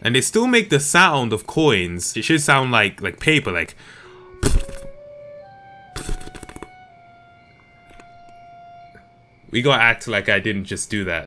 And they still make the sound of coins. It should sound like like paper, like We gotta act like I didn't just do that.